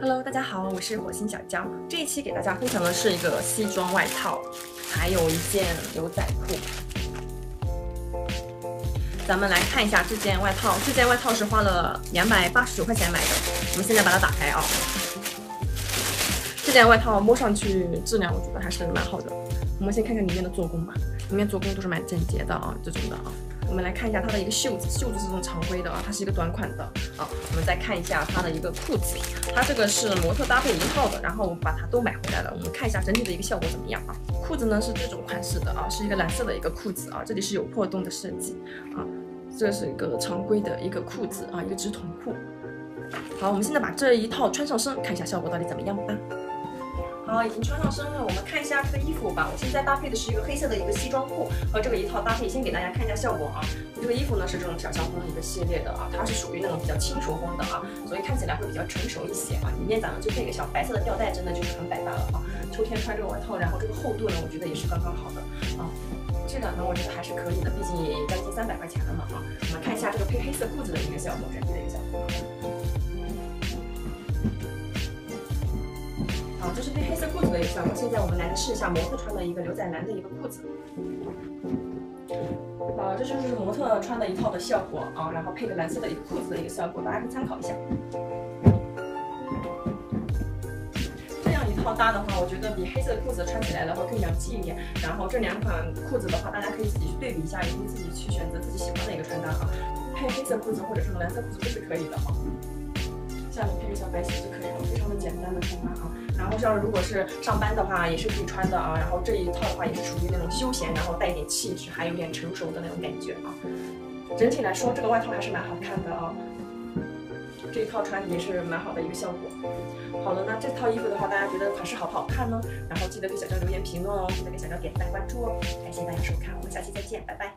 Hello，大家好，我是火星小娇。这一期给大家分享的是一个西装外套，还有一件牛仔裤。咱们来看一下这件外套，这件外套是花了两百八十九块钱买的。我们现在把它打开啊。这件外套摸上去质量，我觉得还是蛮好的。我们先看看里面的做工吧，里面做工都是蛮整洁的啊，这种的啊。我们来看一下它的一个袖子，袖子是这种常规的啊，它是一个短款的啊。我们再看一下它的一个裤子，它这个是模特搭配一套的，然后我们把它都买回来了。我们看一下整体的一个效果怎么样啊？裤子呢是这种款式的啊，是一个蓝色的一个裤子啊，这里是有破洞的设计啊。这是一个常规的一个裤子啊，一个直筒裤。好，我们现在把这一套穿上身，看一下效果到底怎么样吧。好，已经穿上身了。我们看一下这个衣服吧。我现在搭配的是一个黑色的一个西装裤和这个一套搭配，先给大家看一下效果啊。这个衣服呢是这种小香风的一个系列的啊，它是属于那种比较轻熟风的啊，所以看起来会比较成熟一些啊。里面咱们就配个小白色的吊带，真的就是很百搭了啊。秋天穿这个外套，然后这个厚度呢，我觉得也是刚刚好的啊。质量呢，我觉得还是可以的，毕竟也将近三百块钱了嘛啊。我们看一下这个配黑色裤子的一个效果，整体的一个效果。这是配黑色裤子的一个效果。现在我们来试一下模特穿的一个牛仔蓝的一个裤子。啊，这就是模特穿的一套的效果啊，然后配个蓝色的一个裤子的一个效果，大家可以参考一下。这样一套搭的话，我觉得比黑色裤子穿起来的话更洋气一点。然后这两款裤子的话，大家可以自己去对比一下，也可以自己去选择自己喜欢的一个穿搭啊。配黑色裤子或者是蓝色裤子都是可以的啊。下面配个小白鞋就可以了，非常的简单的穿搭啊。然后像如果是上班的话，也是可以穿的啊。然后这一套的话也是属于那种休闲，然后带一点气质，还有点成熟的那种感觉啊。整体来说，这个外套还是蛮好看的啊。这一套穿也是蛮好的一个效果。好了，那这套衣服的话，大家觉得款式好不好看呢？然后记得给小娇留言评论哦，记得给小娇点赞关注哦。感谢大家收看，我们下期再见，拜拜。